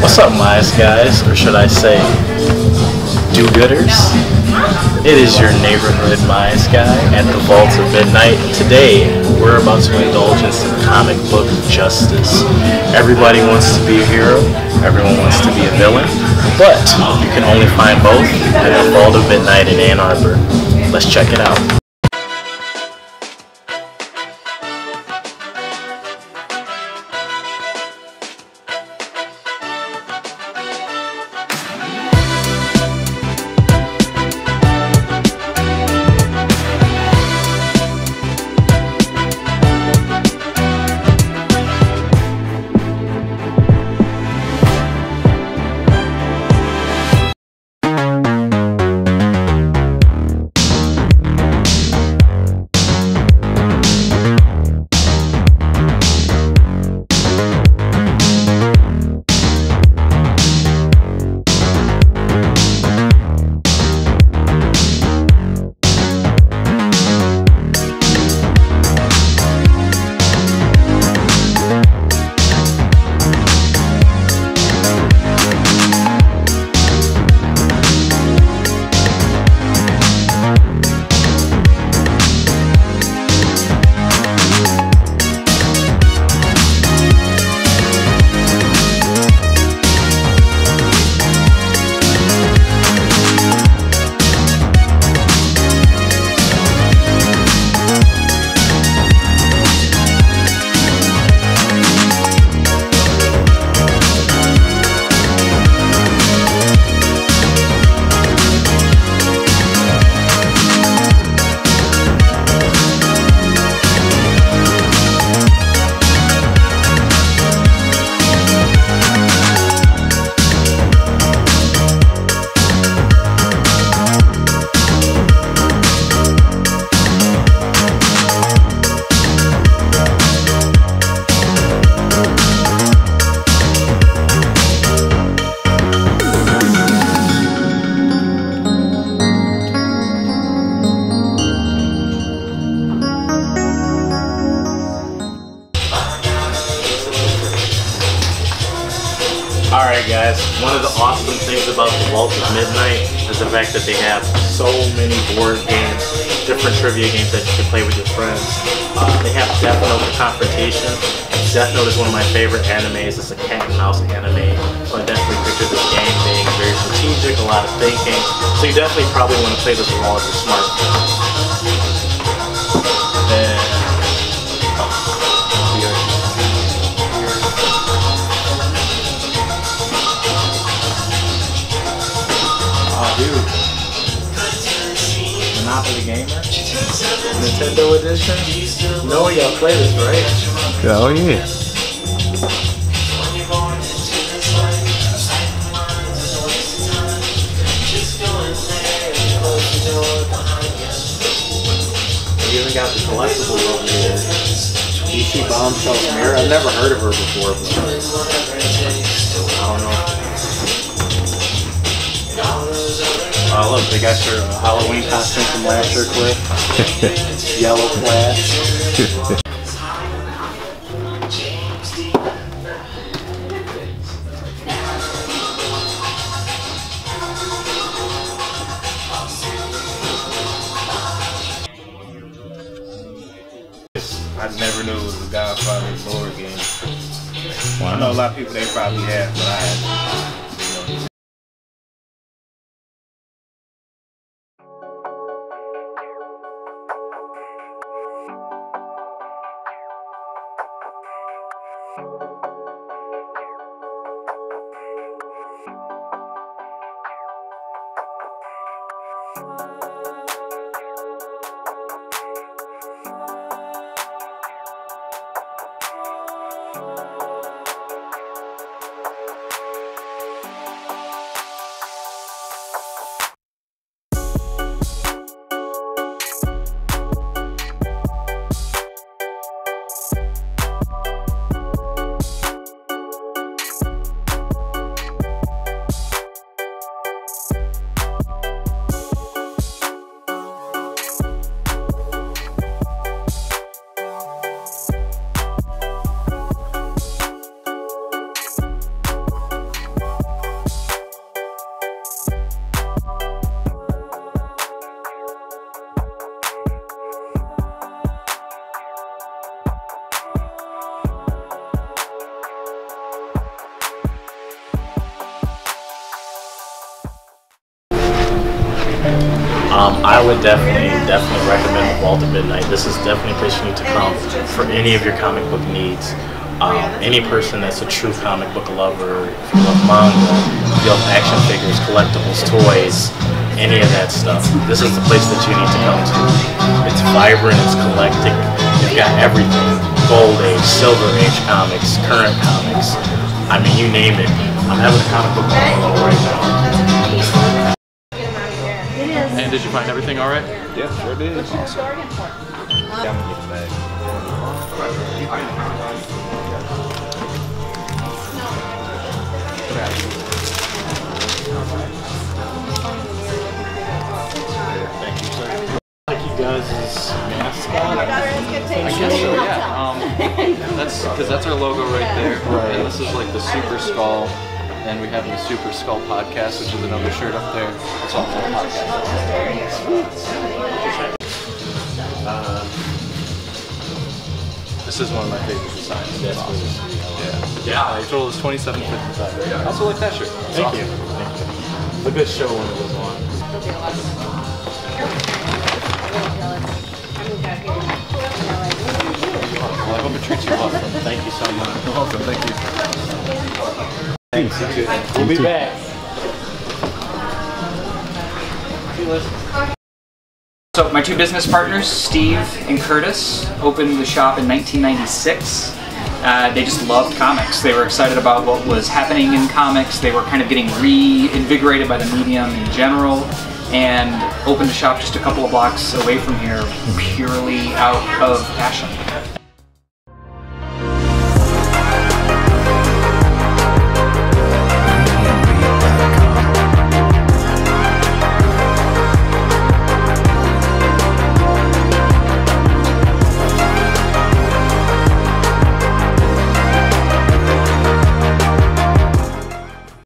What's up, Mice guys, or should I say, do-gooders? It is your neighborhood Mice guy at the Vault of Midnight. Today, we're about to indulge in some comic book justice. Everybody wants to be a hero, everyone wants to be a villain, but you can only find both at the Vault of Midnight in Ann Arbor. Let's check it out. Guys, one of the awesome things about the Vault of Midnight is the fact that they have so many board games, different trivia games that you can play with your friends. Uh, they have Death Note Confrontation. Death Note is one of my favorite animes. It's a cat and mouse anime. So I definitely picture this game being very strategic, a lot of thinking. So you definitely probably want to play this with all of your. And dude. Monopoly Gamer? Nintendo Edition? You know y'all play this, right? Oh yeah. We even got the collectibles over here. DC Bombshell Mera. I've never heard of her before, but Oh, look, they got your uh, Halloween costume from last year, Cliff. Yellow plaid. I never knew it was a Godfather board game. Well, I know a lot of people they probably have, but I haven't. Um, I would definitely, definitely recommend Vault of Midnight. This is definitely a place you need to come for any of your comic book needs. Um, any person that's a true comic book lover, if you love manga, if you love action figures, collectibles, toys, any of that stuff, this is the place that you need to come to. It's vibrant, it's eclectic, you've got everything. Gold Age, Silver Age comics, current comics. I mean, you name it. I'm having a comic book bundle right now. And did you find everything all right? Yeah, sure did. Awesome. Yeah, I'm gonna get the bag. Thank you, sir. Like you guys' mascot. I guess so, yeah. Um, that's because that's our logo right there. Right. And this is like the Super Skull. And we have the Super Skull podcast, which is another shirt up there. It's also a podcast. Uh, this is one of my favorite designs. It's awesome. Yeah. Yeah. Your total is twenty-seven fifty-five. I also like that shirt. It's Thank awesome. you. Thank you. A good show when it was on. Well, I hope it treats you well. Thank you so much. You're welcome. Thank you. Thanks. We'll be back. So my two business partners, Steve and Curtis, opened the shop in 1996. Uh, they just loved comics. They were excited about what was happening in comics. They were kind of getting reinvigorated by the medium in general, and opened a shop just a couple of blocks away from here, purely out of passion.